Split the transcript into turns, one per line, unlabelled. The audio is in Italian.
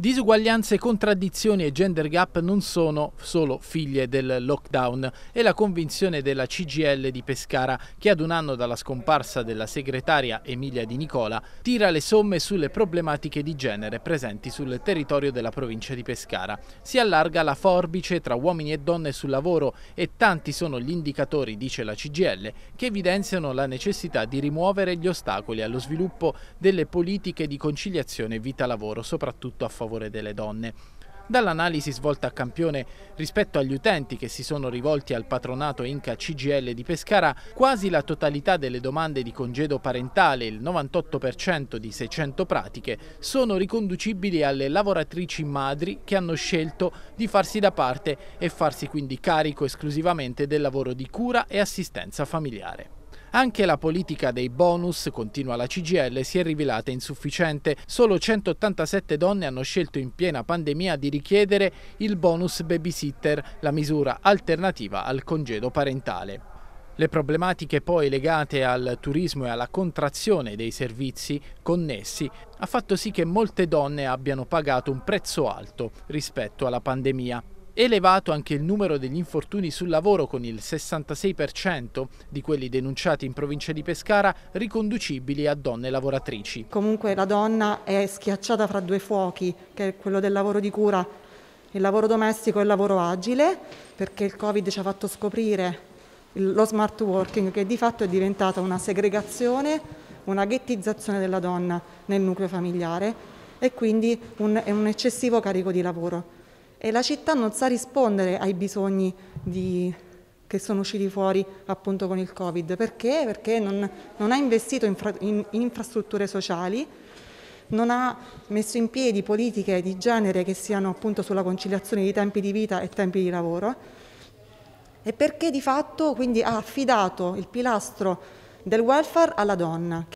Disuguaglianze, contraddizioni e gender gap non sono solo figlie del lockdown e la convinzione della CGL di Pescara, che ad un anno dalla scomparsa della segretaria Emilia Di Nicola tira le somme sulle problematiche di genere presenti sul territorio della provincia di Pescara. Si allarga la forbice tra uomini e donne sul lavoro e tanti sono gli indicatori, dice la CGL, che evidenziano la necessità di rimuovere gli ostacoli allo sviluppo delle politiche di conciliazione vita-lavoro, soprattutto a favore favore delle donne. Dall'analisi svolta a campione rispetto agli utenti che si sono rivolti al patronato Inca CGL di Pescara, quasi la totalità delle domande di congedo parentale, il 98% di 600 pratiche, sono riconducibili alle lavoratrici madri che hanno scelto di farsi da parte e farsi quindi carico esclusivamente del lavoro di cura e assistenza familiare. Anche la politica dei bonus, continua la CGL, si è rivelata insufficiente. Solo 187 donne hanno scelto in piena pandemia di richiedere il bonus babysitter, la misura alternativa al congedo parentale. Le problematiche poi legate al turismo e alla contrazione dei servizi connessi ha fatto sì che molte donne abbiano pagato un prezzo alto rispetto alla pandemia. Elevato anche il numero degli infortuni sul lavoro con il 66% di quelli denunciati in provincia di Pescara riconducibili a donne lavoratrici.
Comunque la donna è schiacciata fra due fuochi, che è quello del lavoro di cura, il lavoro domestico e il lavoro agile, perché il Covid ci ha fatto scoprire lo smart working che di fatto è diventata una segregazione, una ghettizzazione della donna nel nucleo familiare e quindi un, un eccessivo carico di lavoro e la città non sa rispondere ai bisogni di, che sono usciti fuori appunto con il Covid. Perché? Perché non, non ha investito in, in, in infrastrutture sociali, non ha messo in piedi politiche di genere che siano appunto sulla conciliazione di tempi di vita e tempi di lavoro e perché di fatto quindi ha affidato il pilastro del welfare alla donna.